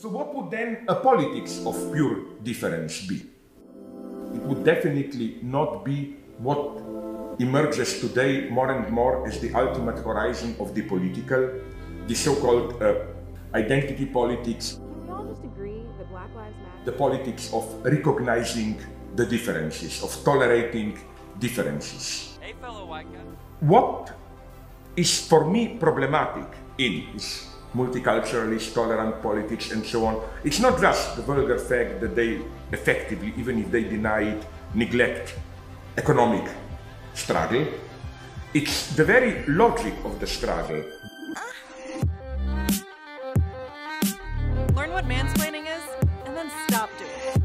So, what would then a politics of pure difference be? It would definitely not be what emerges today more and more as the ultimate horizon of the political, the so called uh, identity politics. Can we all just agree that Black Lives Matter? the politics of recognizing the differences, of tolerating differences. Hey, fellow white guy. What is for me problematic in this multiculturalist, tolerant politics and so on, it's not just the vulgar fact that they effectively, even if they deny it, neglect economic struggle. It's the very logic of the struggle ah. Learn what mansplaining is, and then stop doing it.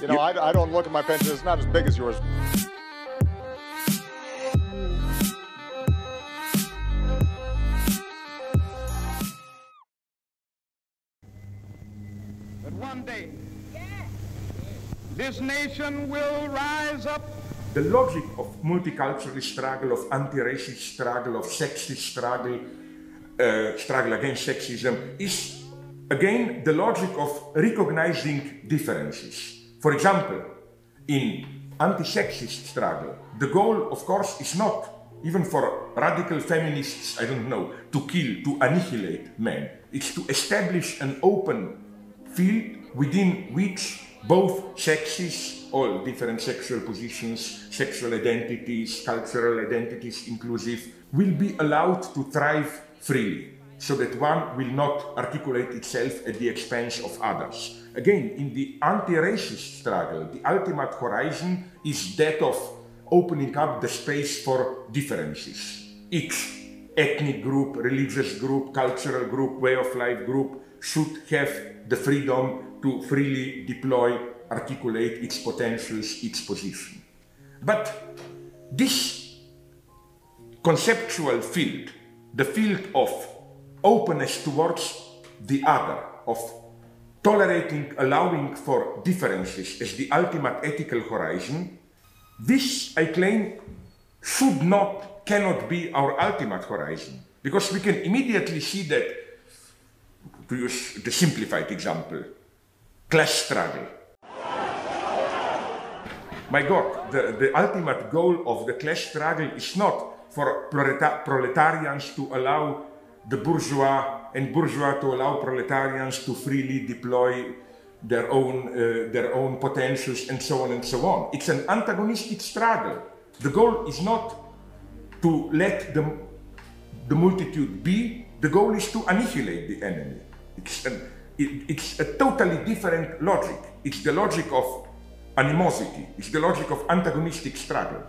You know, I, I don't look at my pension, it's not as big as yours. This nation will rise up the logic of multiculturalist struggle, of anti-racist struggle, of sexist struggle, uh, struggle against sexism is again the logic of recognizing differences. For example, in anti-sexist struggle, the goal, of course, is not even for radical feminists, I don't know, to kill, to annihilate men. It's to establish an open field within which both sexes, all different sexual positions, sexual identities, cultural identities inclusive, will be allowed to thrive freely, so that one will not articulate itself at the expense of others. Again, in the anti-racist struggle, the ultimate horizon is that of opening up the space for differences. Each ethnic group, religious group, cultural group, way of life group should have the freedom to freely deploy, articulate its potentials, its position. But this conceptual field, the field of openness towards the other, of tolerating, allowing for differences as the ultimate ethical horizon, this, I claim, should not, cannot be our ultimate horizon. Because we can immediately see that, to use the simplified example, class struggle. My God, the, the ultimate goal of the class struggle is not for proleta- proletarians to allow the bourgeois and bourgeois to allow proletarians to freely deploy their own, uh, their own potentials and so on and so on. It's an antagonistic struggle. The goal is not to let the, the multitude be, the goal is to annihilate the enemy. It's, an, it, it's a totally different logic. It's the logic of animosity, it's the logic of antagonistic struggle,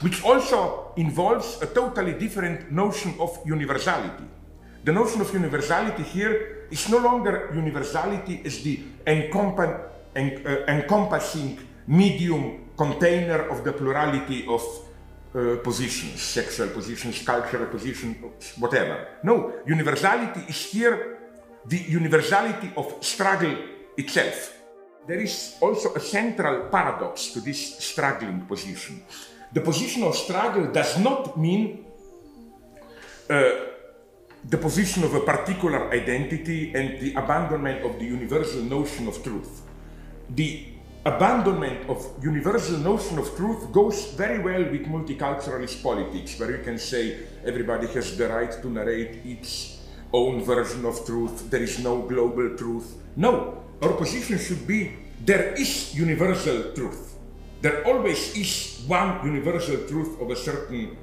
which also involves a totally different notion of universality. The notion of universality here is no longer universality as the encompa- en- uh, encompassing medium container of the plurality of uh, positions, sexual positions, cultural positions, whatever. No, universality is here the universality of struggle itself. There is also a central paradox to this struggling position. The position of struggle does not mean uh, the position of a particular identity and the abandonment of the universal notion of truth. The abandonment of universal notion of truth goes very well with multiculturalist politics, where you can say everybody has the right to narrate its own version of truth, there is no global truth. No, our position should be there is universal truth. There always is one universal truth of a certain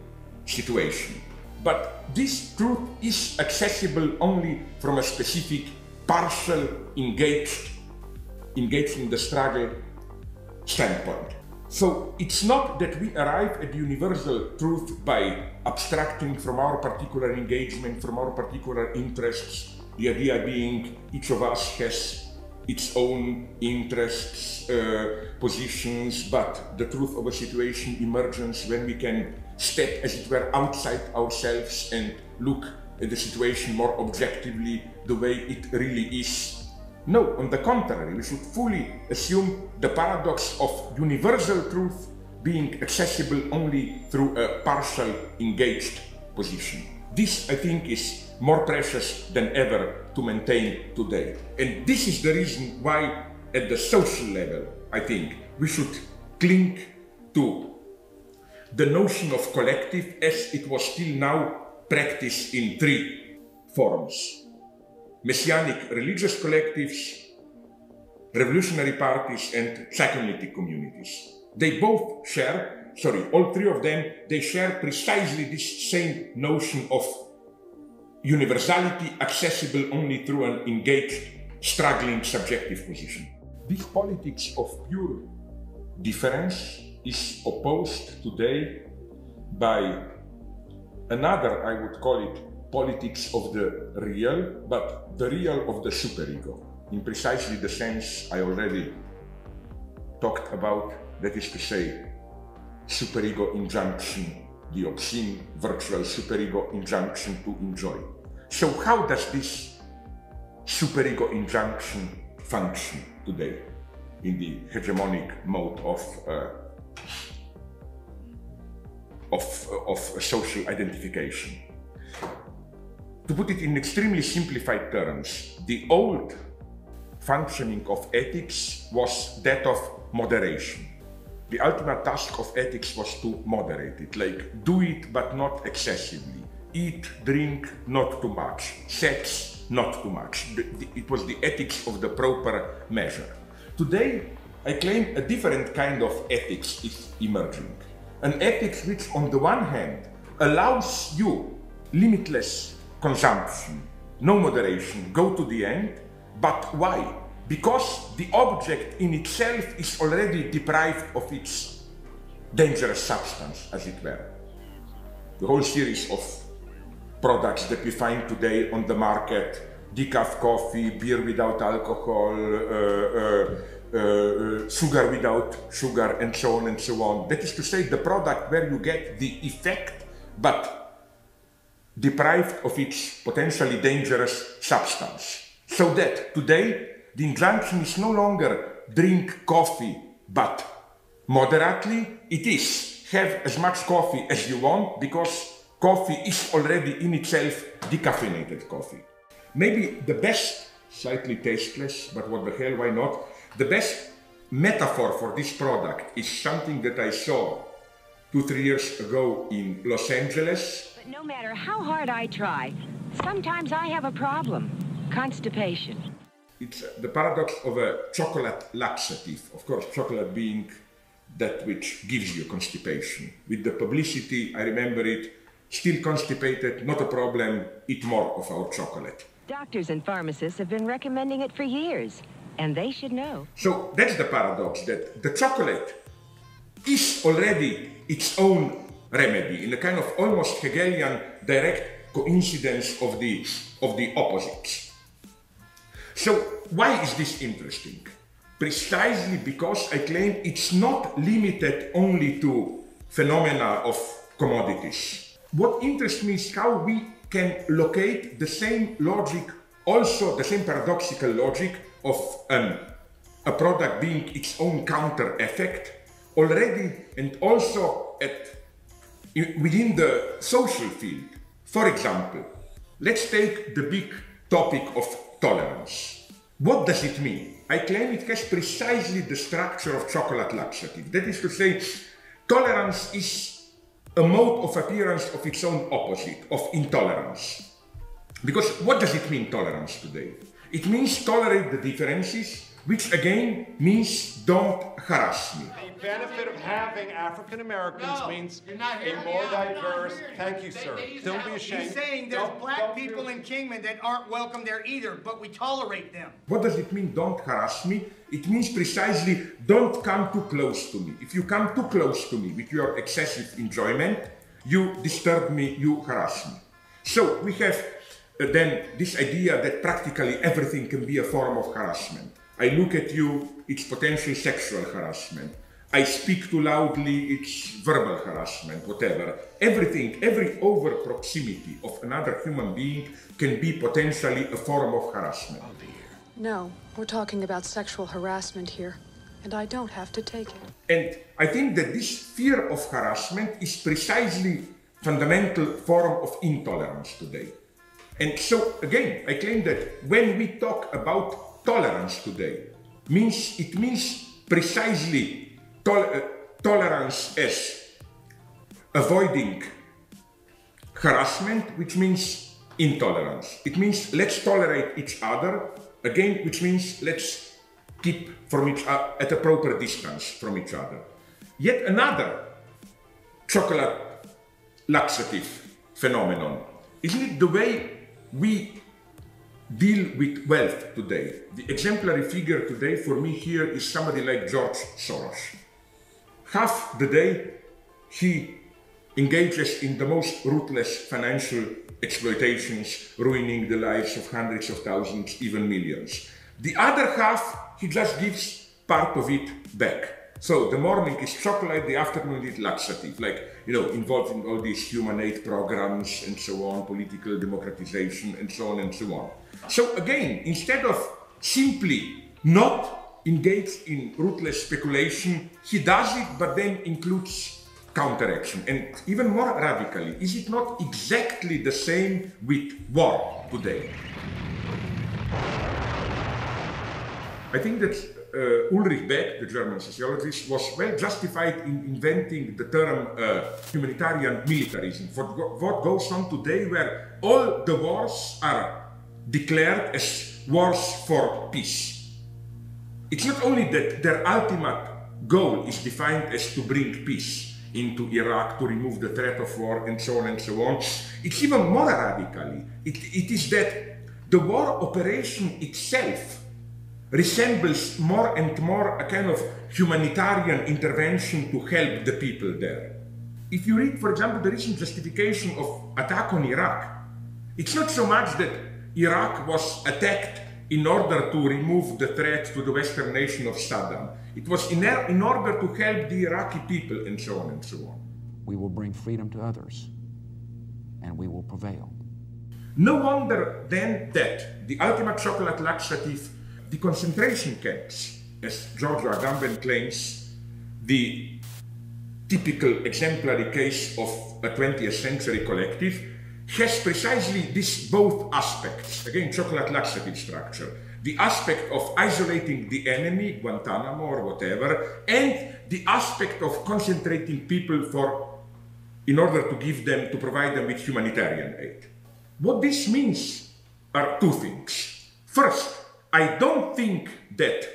situation. But this truth is accessible only from a specific, partial, engaged, engaged in the struggle standpoint. So it's not that we arrive at universal truth by abstracting from our particular engagement, from our particular interests, the idea being each of us has its own interests, uh, positions, but the truth of a situation emerges when we can step, as it were, outside ourselves and look at the situation more objectively, the way it really is. No, on the contrary, we should fully assume the paradox of universal truth being accessible only through a partial engaged position. This, I think, is more precious than ever to maintain today. And this is the reason why, at the social level, I think we should cling to the notion of collective as it was still now practiced in three forms messianic religious collectives, revolutionary parties, and psychoanalytic communities. They both share, sorry, all three of them, they share precisely this same notion of universality accessible only through an engaged, struggling subjective position. This politics of pure difference is opposed today by another, I would call it, politics of the real, but the real of the superego, in precisely the sense I already talked about, that is to say, superego injunction, the obscene virtual superego injunction to enjoy. So, how does this superego injunction function today in the hegemonic mode of uh, of, of social identification. To put it in extremely simplified terms, the old functioning of ethics was that of moderation. The ultimate task of ethics was to moderate it, like do it but not excessively, eat, drink, not too much, sex, not too much. It was the ethics of the proper measure. Today, I claim a different kind of ethics is emerging an ethics which, on the one hand, allows you limitless consumption, no moderation, go to the end. But why? Because the object in itself is already deprived of its dangerous substance, as it were. The whole series of products that we find today on the market decaf coffee, beer without alcohol, uh, uh, uh, sugar without sugar, and so on and so on. That is to say, the product where you get the effect, but deprived of its potentially dangerous substance. So that today, the injunction is no longer drink coffee, but moderately, it is have as much coffee as you want because coffee is already in itself decaffeinated coffee. Maybe the best, slightly tasteless, but what the hell, why not? The best metaphor for this product is something that I saw two, three years ago in Los Angeles. But no matter how hard I try, sometimes I have a problem constipation. It's uh, the paradox of a chocolate laxative. Of course, chocolate being that which gives you constipation. With the publicity, I remember it still constipated, not a problem, eat more of our chocolate. Doctors and pharmacists have been recommending it for years. And they should know. So that's the paradox that the chocolate is already its own remedy in a kind of almost Hegelian direct coincidence of the, of the opposites. So why is this interesting? Precisely because I claim it's not limited only to phenomena of commodities. What interests me is how we can locate the same logic, also the same paradoxical logic of um, a product being its own counter effect already and also at within the social field. For example, let's take the big topic of tolerance. What does it mean? I claim it has precisely the structure of chocolate laxative. That is to say, tolerance is a mode of appearance of its own opposite, of intolerance. Because what does it mean, tolerance today? It means tolerate the differences, which again means don't harass me. The benefit of having African Americans No, means a more diverse. Thank you, they- sir. they use Don't be ashamed. He's saying there's Don't- black don't people in Kingman that aren't welcome there either, but we tolerate them. What does it mean, don't harass me? It means precisely don't come too close to me. If you come too close to me with your excessive enjoyment, you disturb me, you harass me. So we have uh, then this idea that practically everything can be a form of harassment. I look at you, it's potential sexual harassment. I speak too loudly, it's verbal harassment, whatever. Everything, every over proximity of another human being can be potentially a form of harassment. No, we're talking about sexual harassment here, and I don't have to take it. And I think that this fear of harassment is precisely fundamental form of intolerance today. And so, again, I claim that when we talk about tolerance today, means it means precisely uh, tolerance as avoiding harassment, which means intolerance. It means let's tolerate each other, again, which means let's keep from each uh, at a proper distance from each other. Yet another chocolate laxative phenomenon. Isn't it the way we deal with wealth today? The exemplary figure today for me here is somebody like George Soros. Half the day he engages in the most ruthless financial exploitations, ruining the lives of hundreds of thousands, even millions. The other half, he just gives part of it back. So the morning is chocolate, the afternoon is laxative, like, you know, involved in all these human aid programs and so on, political democratization and so on and so on. So again, instead of simply not engaged in ruthless speculation, he does it, but then includes counteraction. And even more radically, is it not exactly the same with war today? I think that uh, Ulrich Beck, the German sociologist, was well justified in inventing the term uh, humanitarian militarism. For what goes on today, where all the wars are declared as wars for peace. It's not only that their ultimate goal is defined as to bring peace into Iraq, to remove the threat of war, and so on and so on. It's even more radically. It, it is that the war operation itself resembles more and more a kind of humanitarian intervention to help the people there. If you read, for example, the recent justification of attack on Iraq, it's not so much that Iraq was attacked in order to remove the threat to the Western nation of Saddam. It was in, er in order to help the Iraqi people and so on and so on. We will bring freedom to others and we will prevail. No wonder then that the ultimate chocolate laxative the concentration camps, as Giorgio Agamben claims, the typical exemplary case of a 20th century collective, has precisely these both aspects. Again, chocolate laxative structure. The aspect of isolating the enemy, Guantanamo or whatever, and the aspect of concentrating people for, in order to give them, to provide them with humanitarian aid. What this means are two things. First, I don't think that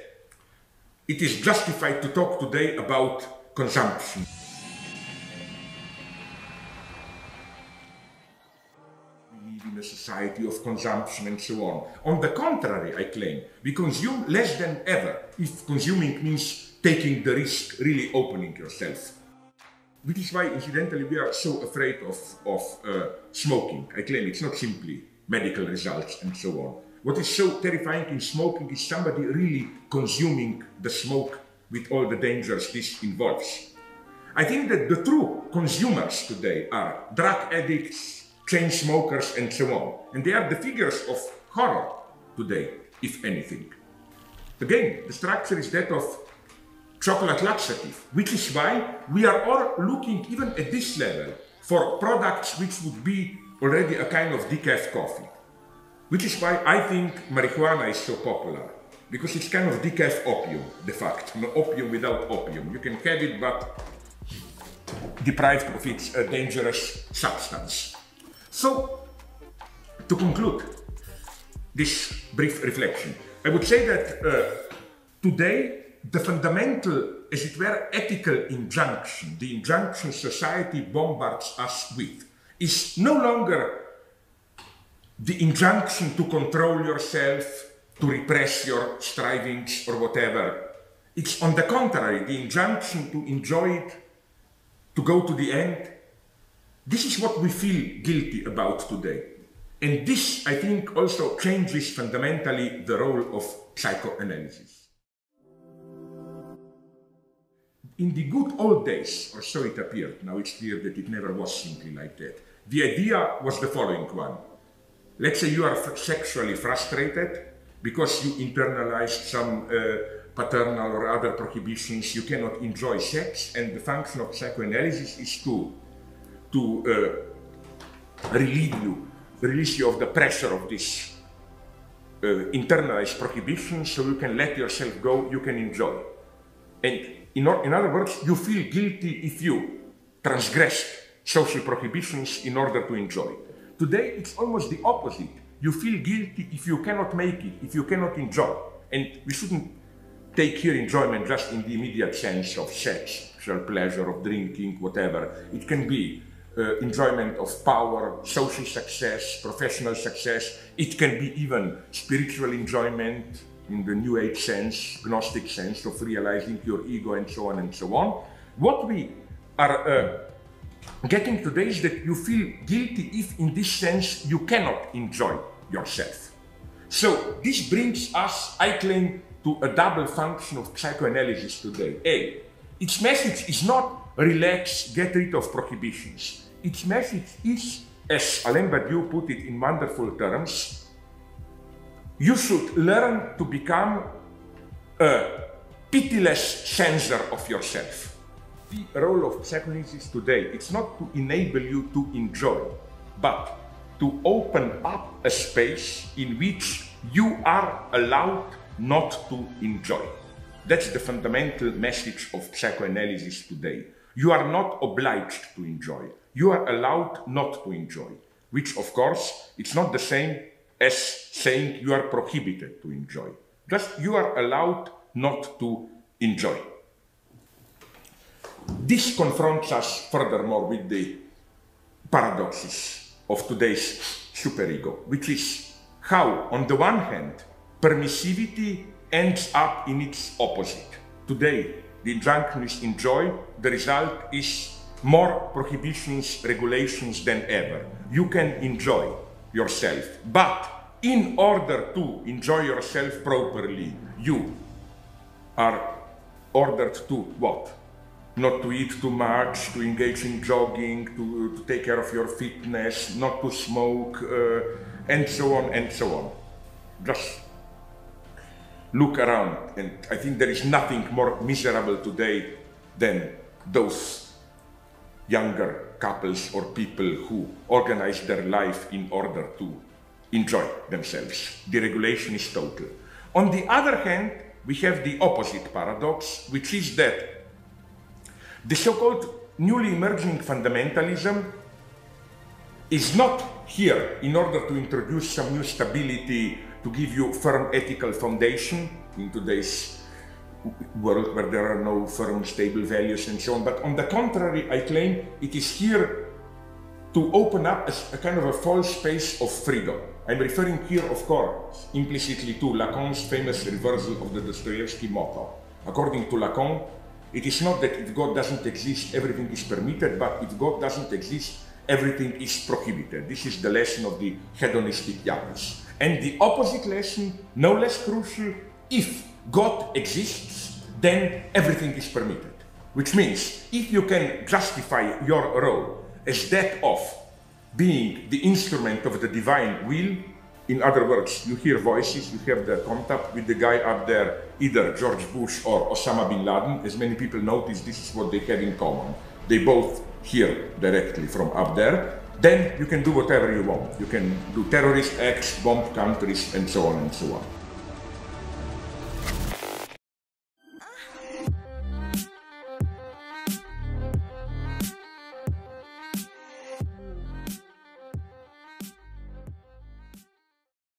it is justified to talk today about consumption. Society of consumption and so on. On the contrary, I claim, we consume less than ever if consuming means taking the risk, really opening yourself. Which is why, incidentally, we are so afraid of, of uh, smoking. I claim it's not simply medical results and so on. What is so terrifying in smoking is somebody really consuming the smoke with all the dangers this involves. I think that the true consumers today are drug addicts, chain smokers, and so on. And they are the figures of horror today, if anything. Again, the structure is that of chocolate laxative, which is why we are all looking, even at this level, for products which would be already a kind of decaf coffee. Which is why I think marijuana is so popular. Because it's kind of decaf opium, de facto. No opium without opium. You can have it, but deprived of its uh, dangerous substance. So, to conclude this brief reflection, I would say that uh, today the fundamental, as it were, ethical injunction, the injunction society bombards us with, is no longer the injunction to control yourself, to repress your strivings or whatever. It's on the contrary, the injunction to enjoy it, to go to the end. This is what we feel guilty about today. And this, I think, also changes fundamentally the role of psychoanalysis. In the good old days, or so it appeared, now it's clear that it never was simply like that, the idea was the following one Let's say you are sexually frustrated because you internalized some uh, paternal or other prohibitions, you cannot enjoy sex, and the function of psychoanalysis is to, to uh, relieve you, release you of the pressure of this uh, internalized prohibition so you can let yourself go, you can enjoy. And in, in other words, you feel guilty if you transgress social prohibitions in order to enjoy. Today, it's almost the opposite. You feel guilty if you cannot make it, if you cannot enjoy. And we shouldn't take here enjoyment just in the immediate sense of sex, pleasure, of drinking, whatever. It can be uh, enjoyment of power, social success, professional success. It can be even spiritual enjoyment in the New Age sense, Gnostic sense of realizing your ego and so on and so on. What we are uh, getting today is that you feel guilty if, in this sense, you cannot enjoy yourself. So, this brings us, I claim, to a double function of psychoanalysis today. A, its message is not relax, get rid of prohibitions. Its message is, as Alain Badiou put it in wonderful terms, you should learn to become a pitiless censor of yourself. The role of psychoanalysis today, it's not to enable you to enjoy, but to open up a space in which you are allowed not to enjoy. That's the fundamental message of psychoanalysis today. You are not obliged to enjoy. You are allowed not to enjoy, which of course, it's not the same as saying you are prohibited to enjoy. Just you are allowed not to enjoy. This confronts us furthermore with the paradoxes of today's superego, which is how, on the one hand, permissivity ends up in its opposite. Today, the is enjoy, the result is more prohibitions, regulations than ever. You can enjoy yourself, but in order to enjoy yourself properly, you are ordered to what? Not to eat too much, to engage in jogging, to, to take care of your fitness, not to smoke, uh, and so on and so on. Just look around, and I think there is nothing more miserable today than those younger couples or people who organize their life in order to enjoy themselves. The regulation is total. On the other hand, we have the opposite paradox, which is that the so-called newly emerging fundamentalism is not here in order to introduce some new stability to give you firm ethical foundation in today's world where there are no firm stable values and so on. But on the contrary, I claim it is here to open up a, a kind of a false space of freedom. I'm referring here, of course, implicitly to Lacan's famous reversal of the Dostoevsky motto. According to Lacan, it is not that if God doesn't exist, everything is permitted, but if God doesn't exist, everything is prohibited. This is the lesson of the hedonistic yuppies. And the opposite lesson, no less crucial, if God exists, then everything is permitted. Which means, if you can justify your role as that of being the instrument of the divine will, in other words, you hear voices, you have the contact with the guy up there, either George Bush or Osama bin Laden. As many people notice, this is what they have in common. They both hear directly from up there. Then you can do whatever you want. You can do terrorist acts, bomb countries, and so on and so on.